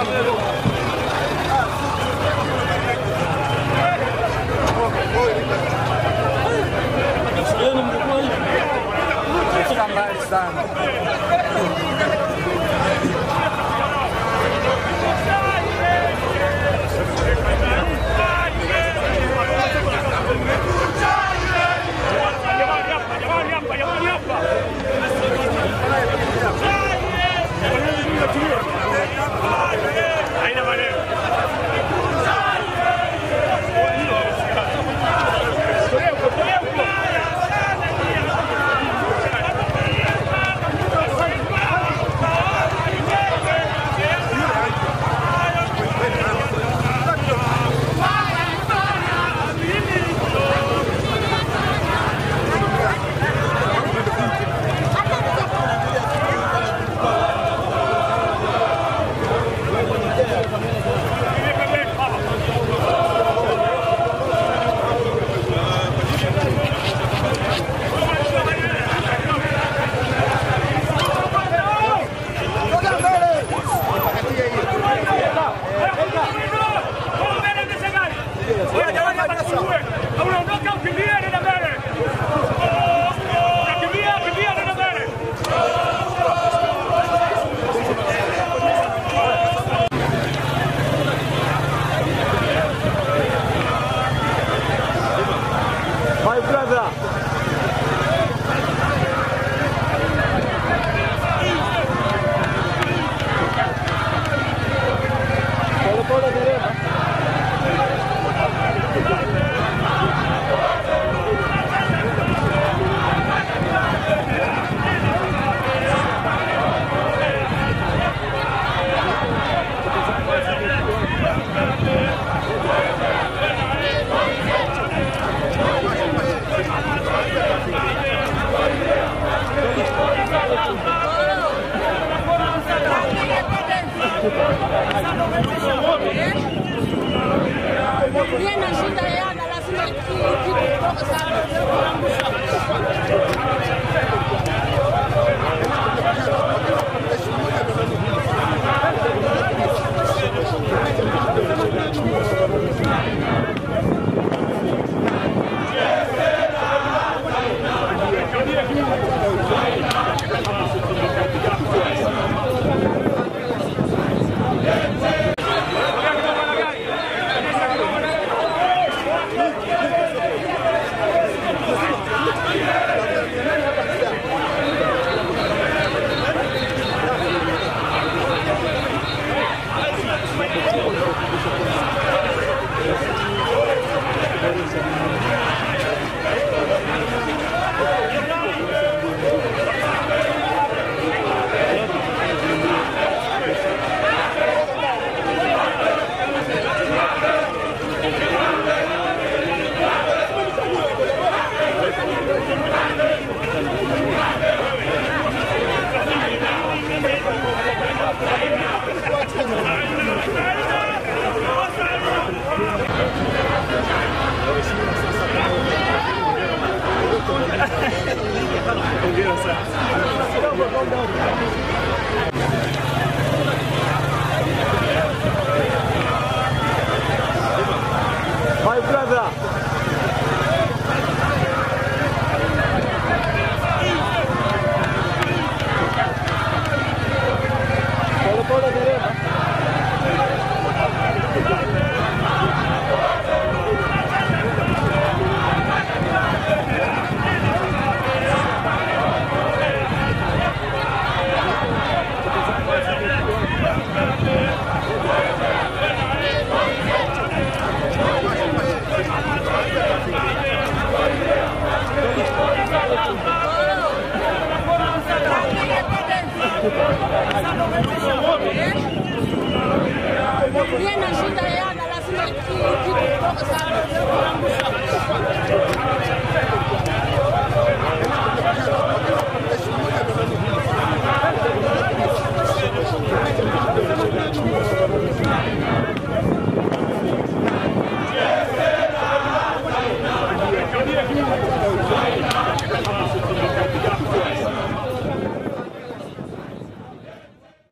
Hallelujah. билет! 我们三个人 My brother.